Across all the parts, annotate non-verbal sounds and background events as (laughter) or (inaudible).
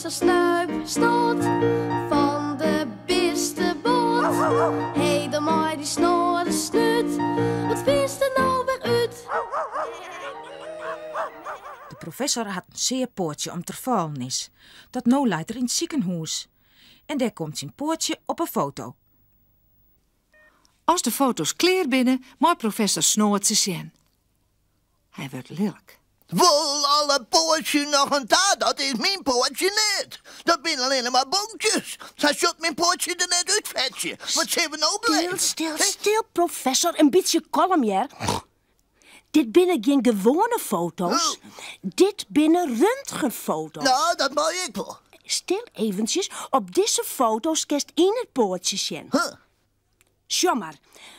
professor Snuip stoot van de beste boot. Hey, de mooi die snor snut. Wat vindt er nou weer uit? De professor had een zeer poortje om te vallen. Dat nou leidt er in het ziekenhuis. En daar komt zijn poortje op een foto. Als de foto's kleer binnen, maakt professor Snoort ze zien. Hij wordt lelijk. Wel, alle poortje nog een taart, dat is mijn poortje net. Dat zijn alleen maar bonkjes. Zij shot mijn poortje er net uit, vetje. Wat zijn we nou Stil, blijven? stil, Hè? stil, professor. Een beetje kalm, ja. Dit binnen geen gewone foto's. Dit binnen röntgenfoto's. Nou, dat mag ik wel. Stil eventjes. Op deze foto's kerst in het poortje zien. Huh. Sjom maar.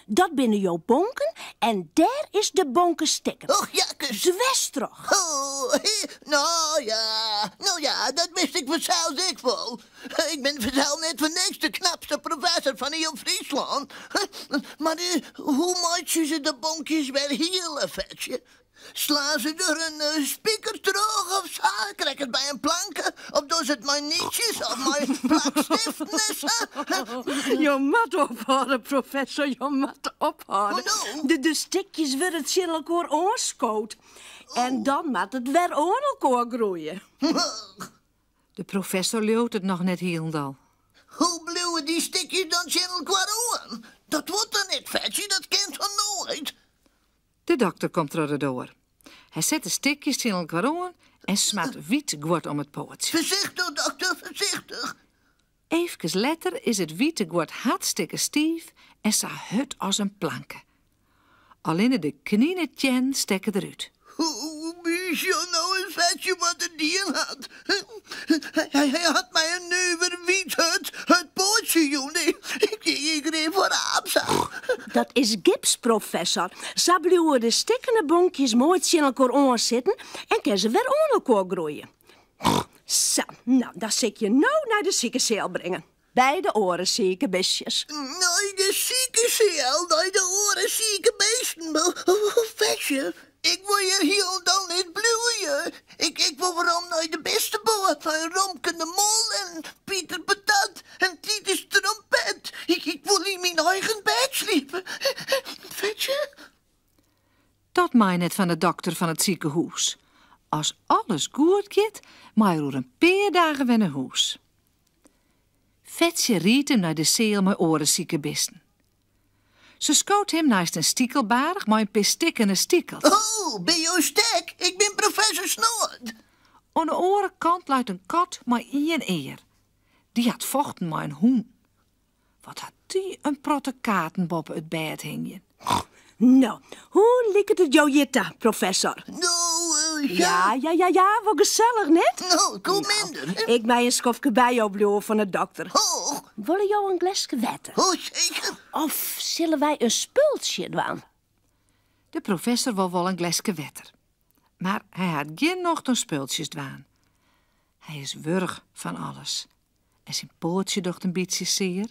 Dat binnen jouw bonken en daar is de bonken stikken. Och, jakkes. Zwestroch. Oh, nou ja, nou ja, dat wist ik vanzelf ik wel. Ik ben vanzelf net voor niks de knapste professor van heel Friesland. Maar eh, hoe maak je ze de bonkjes weer heel vetje? Slaan ze door een eh, speaker terug of zo? Krijg het bij een planken? Of doen ze het maar nietjes of maar plakstiftnissen? (laughs) Je moet ophouden, professor. Je moet ophouden. Oh, nou. De, de stikjes worden het elkaar aanscoot. En dan moet het weer aan elkaar groeien. (laughs) De professor leeuwt het nog net hielendal. Hoe blijven die stikjes dan in elkaar aan? Dat wordt er niet, vetje, dat kent van nooit. De dokter komt er door. Hij zet de stikjes in elkaar aan en smaakt wiet gwort om het poortje. Voorzichtig, dokter, voorzichtig. Even later is het witte gwort hartstikke stief en sa hut als een planken. Alleen de knieën tjen stekken eruit. Hoe moest je nou een vetje wat een dier had? Hij, had mij een neuwer wiet het, het pootje, jongen. Ik, ik reed voor zag. Dat is gips, professor. Blijven de stikkende bonkjes mooi in elkaar aanzitten en kunnen ze weer aan elkaar groeien. Zo, nou, dan zit je nou naar de ziekenzaal brengen. Bij de orenzieke besjes. Nee, de zieke ziel, nee, de oren zieke beesten. Vetje, ik wil je hier dan niet bloeien. Ik, ik wil waarom naar de beste boot van Romke de Mol en Pieter Patat en Titus Trompet. Ik, ik wil in mijn eigen bed sliepen. Vetje? Dat mij net van de dokter van het ziekenhuis. Als alles goed gaat, maar er een paar dagen weer naar huis. Vetje riet hem naar de zeel met orenzieke bisten. Ze schoot hem naast een stiekelbarig, maar een paar stikkende stiekels. Oh, ben je stek? Ik ben professor Snoord. Aan de orenkant luidt een kat maar één eer. Die had vochten maar een hoen. Wat had die een protte kaartenbop het bed hingen. Nou, hoe liekt het jou jitta, professor? Nou, uh, Ja, ja, ja, ja, wat gezellig, net? Nou, kom minder. Ik mij een schofje bij jou bloeien van de dokter. Oh, Willen jou een glasje water? oh, zeker. Of zullen wij een spultje doen? De professor wil wel een glasje wetter. Maar hij had geen nog dan speeltjes dwaan. Hij is wurg van alles. En zijn pootje docht een beetje zeer.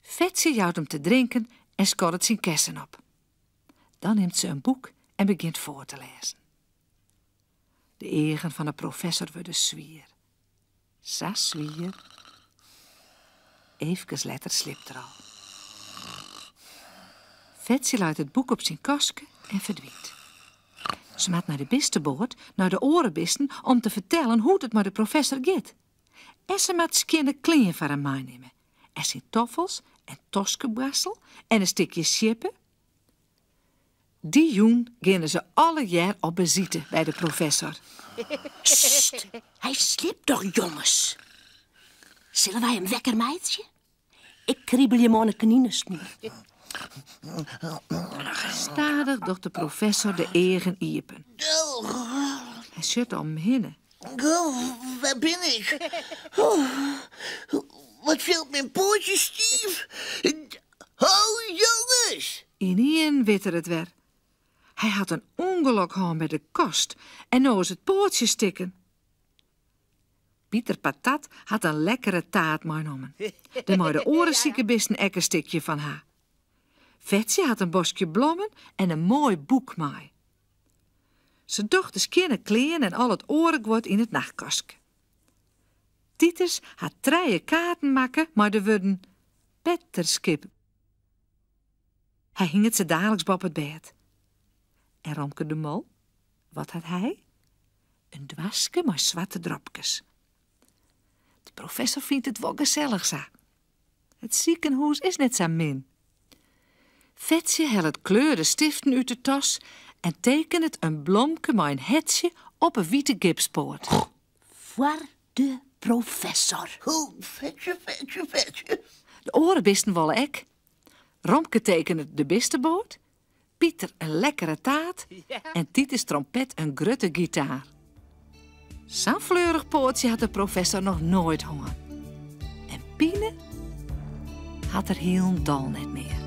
Vetje jouwt hem te drinken en scorret zijn kessen op. Dan neemt ze een boek en begint voor te lezen. De egen van de professor worden zwier. Sa zwier. Even letter slipt er al. Vetje luidt het boek op zijn kastje en verdwijnt. Ze maakt naar de bistenboord, naar de orenbisten, om te vertellen hoe het met de professor gaat. En ze maakt skinnen kleren van hem meenemen. En zijn toffels en toskenbrassel en een stukje schippen. Die joen gingen ze alle jaar op bezitten bij de professor. Sst, hij slipt toch, jongens? Zullen wij hem wekker, meidje? Ik kriebel je een knienesnoer. Stadig docht de professor de egen iepen. Oh, Hij zit om hinnen. oh, waar ben ik? Wat viel mijn pootje stief? Oh, jongens. Ineen witter het weer. Hij had een ongeluk gehad met de kast en nou is het poortje stikken. Pieter Patat had een lekkere taart meegenomen. (laughs) De maar de orenzieke een stukje van haar. Vetje had een bosje bloemen en een mooi boek mee. Ze docht de skinnen kleren en al het orengwoord in het nachtkastje. Titus had drie kaarten maken, maar de worden betterskip. Hij hing het ze dagelijks op het bed. En Romke de Mol, wat had hij? Een dwaske met zwarte dropjes. De professor vindt het wel gezellig, zo. Het ziekenhuis is net zo min. Vetje hel het kleurde stiften uit de tas en teken een blomke met een hetje op een witte gipspoort. Voor de professor. Hoe, vetje, vetje, vetje. De orenbisten wollen ek. Romke tekende de bistenboot. Pieter een lekkere taart. En Titus trompet een grutte gitaar. Zo'n fleurig poortje had de professor nog nooit honger. En Pine had er heel dal net meer.